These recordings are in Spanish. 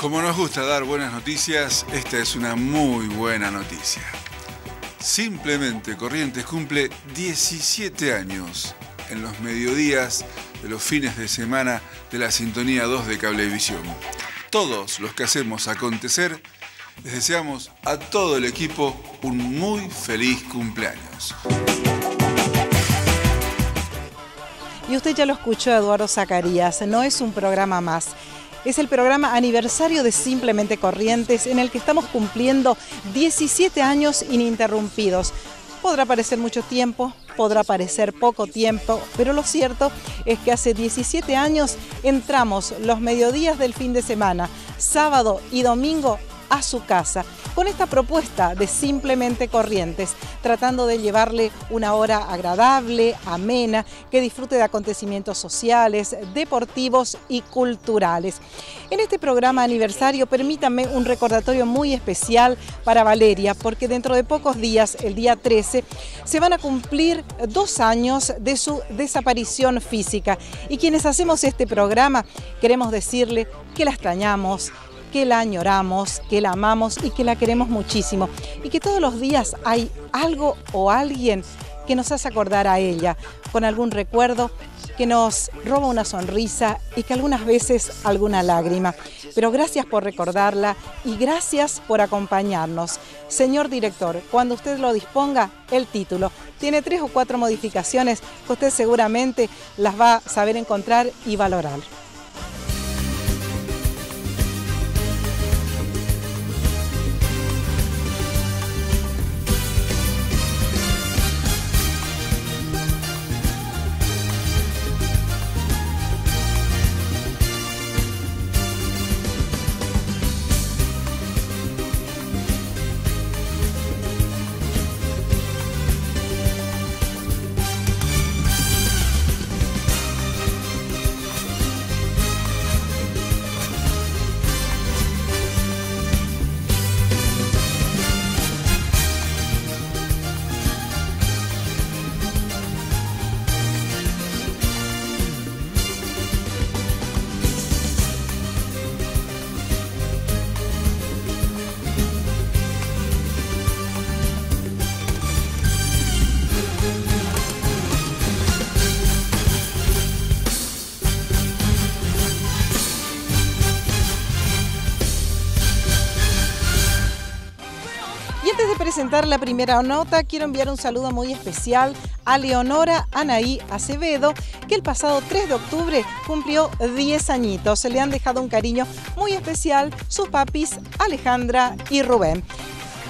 Como nos gusta dar buenas noticias, esta es una muy buena noticia. Simplemente Corrientes cumple 17 años en los mediodías de los fines de semana de la sintonía 2 de Cablevisión. Todos los que hacemos acontecer, les deseamos a todo el equipo un muy feliz cumpleaños. Y usted ya lo escuchó, Eduardo Zacarías, no es un programa más. Es el programa aniversario de Simplemente Corrientes en el que estamos cumpliendo 17 años ininterrumpidos. Podrá parecer mucho tiempo, podrá parecer poco tiempo, pero lo cierto es que hace 17 años entramos los mediodías del fin de semana, sábado y domingo, a su casa con esta propuesta de Simplemente Corrientes, tratando de llevarle una hora agradable, amena, que disfrute de acontecimientos sociales, deportivos y culturales. En este programa aniversario, permítanme un recordatorio muy especial para Valeria, porque dentro de pocos días, el día 13, se van a cumplir dos años de su desaparición física. Y quienes hacemos este programa, queremos decirle que la extrañamos, que la añoramos, que la amamos y que la queremos muchísimo. Y que todos los días hay algo o alguien que nos hace acordar a ella, con algún recuerdo que nos roba una sonrisa y que algunas veces alguna lágrima. Pero gracias por recordarla y gracias por acompañarnos. Señor director, cuando usted lo disponga, el título. Tiene tres o cuatro modificaciones que usted seguramente las va a saber encontrar y valorar. Presentar la primera nota, quiero enviar un saludo muy especial a Leonora Anaí Acevedo, que el pasado 3 de octubre cumplió 10 añitos. Se le han dejado un cariño muy especial sus papis Alejandra y Rubén.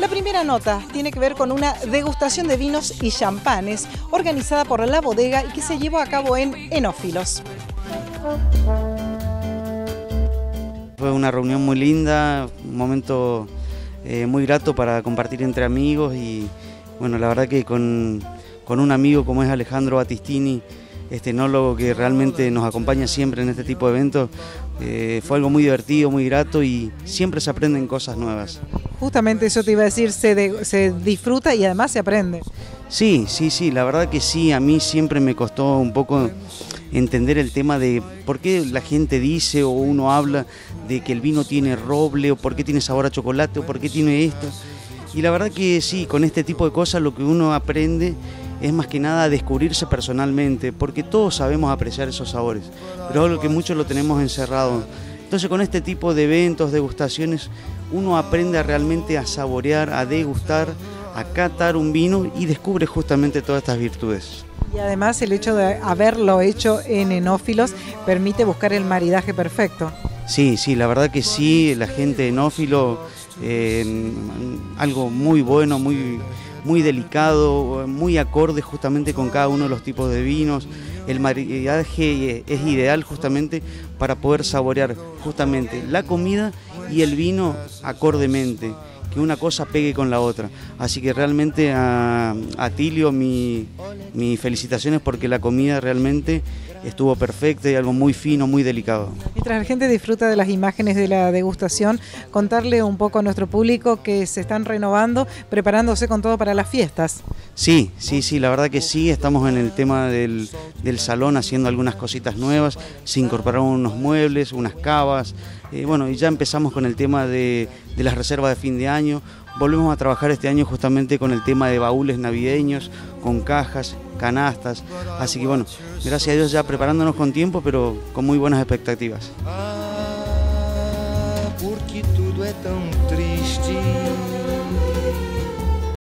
La primera nota tiene que ver con una degustación de vinos y champanes organizada por la bodega y que se llevó a cabo en Enófilos. Fue una reunión muy linda, un momento eh, muy grato para compartir entre amigos y bueno, la verdad que con, un amigo como es Alejandro Batistini, este enólogo que realmente nos acompaña siempre en este tipo de eventos, eh, fue algo muy divertido, muy grato y siempre se aprenden cosas nuevas. Justamente eso te iba a decir, se, se disfruta y además se aprende. Sí, sí, sí, la verdad que sí, a mí siempre me costó un poco entender el tema de por qué la gente dice o uno habla de que el vino tiene roble o por qué tiene sabor a chocolate o por qué tiene esto. Y la verdad que sí, con este tipo de cosas lo que uno aprende es más que nada descubrirse personalmente, porque todos sabemos apreciar esos sabores, pero algo que muchos lo tenemos encerrado. Entonces con este tipo de eventos, degustaciones, uno aprende realmente a saborear, a degustar, a catar un vino y descubre justamente todas estas virtudes. Y además el hecho de haberlo hecho en enófilos permite buscar el maridaje perfecto. Sí, sí, la verdad que sí, la gente enófilo, eh, algo muy bueno, muy, muy delicado, muy acorde justamente con cada uno de los tipos de vinos. El maridaje es ideal justamente para poder saborear justamente la comida y el vino acordemente que una cosa pegue con la otra. Así que realmente a, Tilio mis felicitaciones porque la comida realmente estuvo perfecta y algo muy fino, muy delicado. Mientras la gente disfruta de las imágenes de la degustación, contarle un poco a nuestro público que se están renovando, preparándose con todo para las fiestas. Sí, sí, sí, la verdad que sí, estamos en el tema del, del salón haciendo algunas cositas nuevas, se incorporaron unos muebles, unas cavas, Eh, bueno, y ya empezamos con el tema de, de las reservas de fin de año. Volvemos a trabajar este año justamente con el tema de baúles navideños, con cajas, canastas. Así que bueno, gracias a Dios ya preparándonos con tiempo, pero con muy buenas expectativas. Ah, porque triste.